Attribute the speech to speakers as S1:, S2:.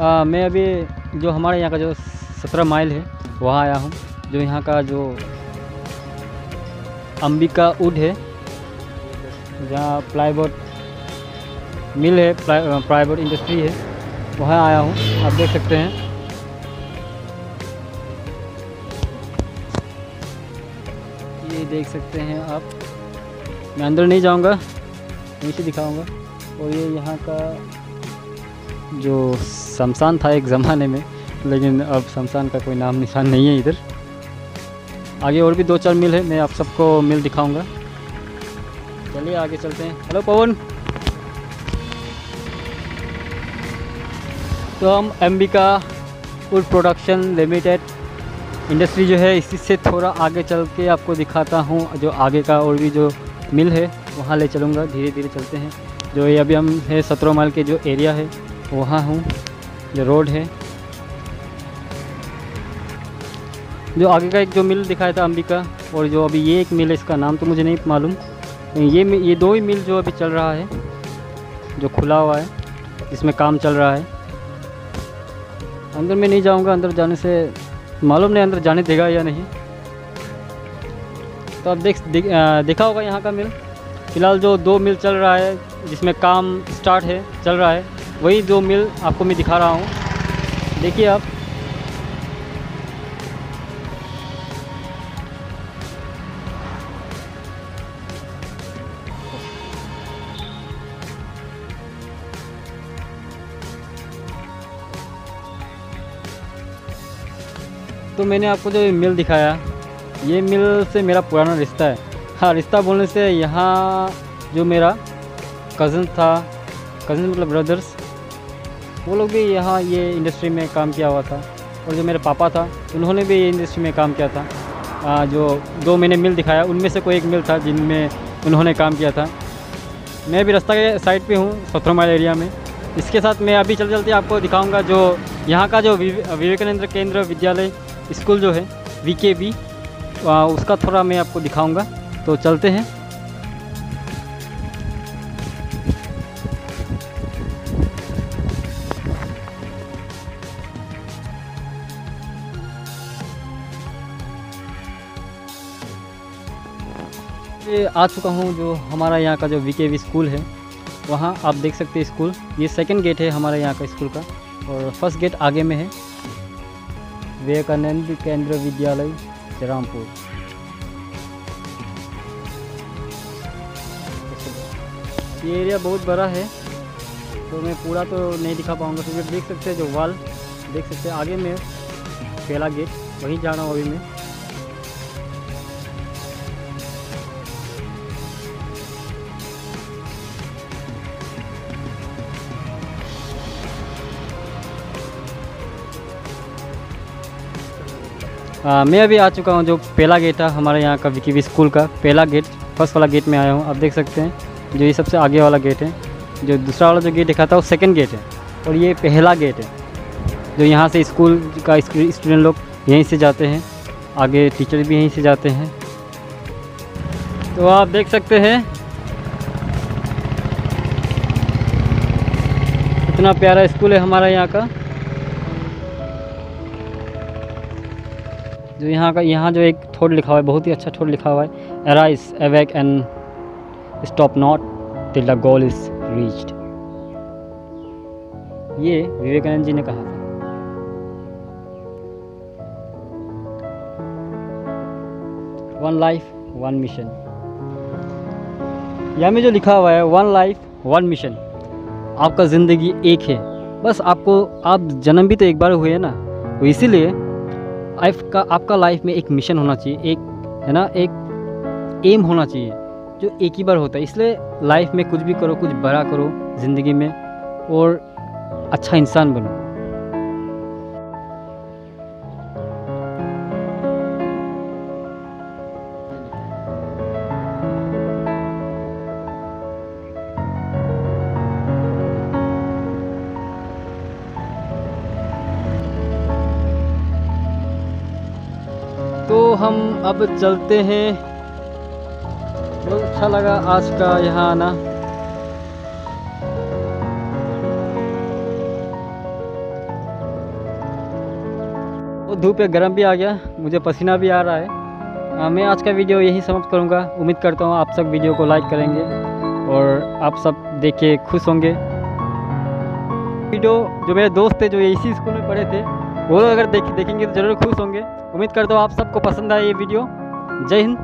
S1: आ, मैं अभी जो हमारे यहाँ का जो सत्रह माइल है वहाँ आया हूँ जो यहाँ का जो अंबिका उड है जहाँ प्लाईवुड मिल है प्लाईवुड इंडस्ट्री है वहाँ आया हूँ आप देख सकते हैं। ये देख सकते हैं आप। मैं अंदर नहीं जाऊँगा नीचे दिखाऊँगा। और ये यहाँ का जो शमशान था एक ज़माने में, लेकिन अब शमशान का कोई नाम निशान नहीं है इधर। आगे और भी दो चार मिल है, मैं आप सबको मिल दिखाऊँगा। चलिए आगे चलते हैं। हेलो, पवन। तो हम Ambika food production limited industry जो है, इसी से थोड़ा आगे चल के आपको दिखाता हूँ, जो आगे का और भी जो मिल है, वहाँ ले चलूँगा। धीरे धीरे चलते हैं। जो ये अभी हम है सत्रह माइल के जो एरिया है वहाँ हूँ जो रोड है। जो आगे का एक जो मिल दिखाया था अंबिका और जो अभी ये एक मिल है इसका नाम तो मुझे नहीं मालूम। ये ये दो ही मिल जो अभी चल रहा है जो खुला हुआ है जिसमें काम चल रहा है। अंदर में नहीं जाऊँगा अंदर जाने से मालूम नहीं अंदर जाने देगा या नहीं। तो अब दिख, देखा होगा यहाँ का मिल। फ़िलहाल जो दो मिल चल रहा है जिसमें काम स्टार्ट है चल रहा है। वही दो मिल आपको मैं दिखा रहा हूँ। देखिए आप। तो मैंने आपको जो मिल दिखाया, ये मिल से मेरा पुराना रिश्ता है। हाँ रिश्ता बोलने से यहाँ जो मेरा कज़न था कज़न मतलब ब्रदर्स वो लोग भी यहाँ ये इंडस्ट्री में काम किया हुआ था। और जो मेरे पापा था उन्होंने भी ये इंडस्ट्री में काम किया था। आ, जो दो मैंने मिल दिखाया उनमें से कोई एक मिल था जिनमें उन्होंने काम किया था। मैं भी रास्ता के साइड पे हूँ सत्रह माइल एरिया में। इसके साथ मैं अभी चल चलते आपको दिखाऊँगा जो यहाँ का जो विवेकानंद केंद्र विद्यालय स्कूल जो है वी उसका थोड़ा मैं आपको दिखाऊँगा। तो चलते हैं। आ चुका हूँ जो हमारा यहाँ का जो वी स्कूल है, वहाँ आप देख सकते हैं स्कूल। ये सेकंड गेट है हमारे यहाँ का स्कूल का और फ़र्स्ट गेट आगे में है। विवेकानंद केंद्र विद्यालय रामपुर ये एरिया बहुत बड़ा है तो मैं पूरा तो नहीं दिखा पाऊँगा। क्योंकि देख सकते हैं जो वाल देख सकते हैं आगे में पहला गेट वहीं जा रहा हूँ अभी मैं। आ, मैं अभी आ चुका हूँ जो पहला गेट है हमारे यहाँ का विकी स्कूल का। पहला गेट फ़र्स्ट वाला गेट में आया हूँ। आप देख सकते हैं जो ये सबसे आगे वाला गेट है जो दूसरा वाला जो गेट दिखा था वो सेकेंड गेट है। और ये पहला गेट है जो यहाँ से स्कूल का स्टूडेंट लोग यहीं से जाते हैं। आगे टीचर भी यहीं से जाते हैं। तो आप देख सकते हैं इतना प्यारा स्कूल है हमारा यहाँ का। जो यहाँ का, यहाँ जो एक थोड़ लिखा हुआ है, बहुत ही अच्छा थोड़ लिखा हुआ है। Arise awake and stop not till the goal is reached ये विवेकानंद जी ने कहा था। वन लाइफ वन मिशन यहाँ में जो लिखा हुआ है वन लाइफ वन मिशन आपका ज़िंदगी एक है। बस आपको, आप जन्म भी तो एक बार हुए ना। तो इसीलिए लाइफ का, आपका लाइफ में एक मिशन होना चाहिए, एक, है ना, एक एम होना चाहिए, जो एक ही बार होता है। इसलिए लाइफ में कुछ भी करो, कुछ बड़ा करो ज़िंदगी में, और अच्छा इंसान बनो। तो हम अब चलते हैं। बहुत अच्छा लगा आज का यहाँ आना। धूप है गर्म भी आ गया मुझे पसीना भी आ रहा है। आ, मैं आज का वीडियो यहीं समाप्त करूँगा। उम्मीद करता हूँ आप सब वीडियो को लाइक करेंगे और आप सब देख के खुश होंगे। वीडियो जो मेरे दोस्त थे जो इसी स्कूल में पढ़े थे वो लोग अगर देख देखेंगे तो ज़रूर खुश होंगे। उम्मीद करता हूँ आप सबको पसंद आए ये वीडियो। जय हिंद।